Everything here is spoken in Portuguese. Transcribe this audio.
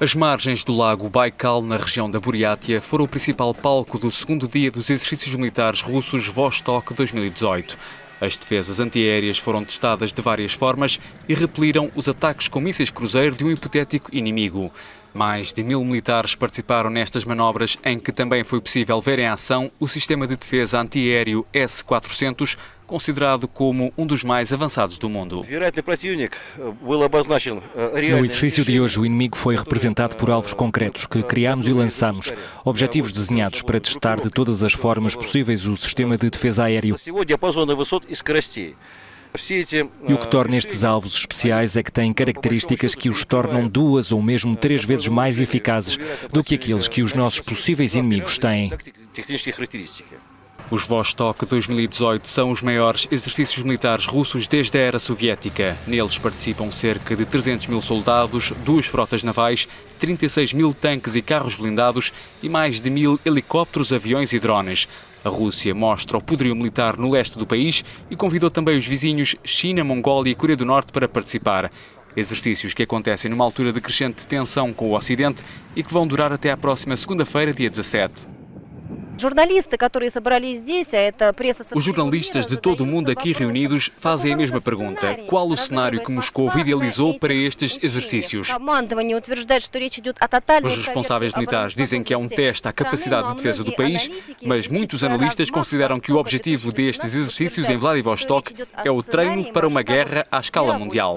As margens do lago Baikal, na região da Buriátia, foram o principal palco do segundo dia dos exercícios militares russos Vostok 2018. As defesas antiaéreas foram testadas de várias formas e repeliram os ataques com mísseis cruzeiro de um hipotético inimigo. Mais de mil militares participaram nestas manobras, em que também foi possível ver em ação o sistema de defesa antiaéreo S-400, considerado como um dos mais avançados do mundo. No exercício de hoje, o inimigo foi representado por alvos concretos que criámos e lançamos, objetivos desenhados para testar de todas as formas possíveis o sistema de defesa aéreo. E o que torna estes alvos especiais é que têm características que os tornam duas ou mesmo três vezes mais eficazes do que aqueles que os nossos possíveis inimigos têm. Os Vostok 2018 são os maiores exercícios militares russos desde a era soviética. Neles participam cerca de 300 mil soldados, duas frotas navais, 36 mil tanques e carros blindados e mais de mil helicópteros, aviões e drones. A Rússia mostra o poderio militar no leste do país e convidou também os vizinhos China, Mongólia e Coreia do Norte para participar. Exercícios que acontecem numa altura de crescente tensão com o Ocidente e que vão durar até à próxima segunda-feira, dia 17. Os jornalistas de todo o mundo aqui reunidos fazem a mesma pergunta: qual o cenário que Moscou idealizou para estes exercícios? Os responsáveis militares dizem que é um teste à capacidade de defesa do país, mas muitos analistas consideram que o objetivo destes exercícios em Vladivostok é o treino para uma guerra à escala mundial.